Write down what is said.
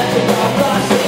That's about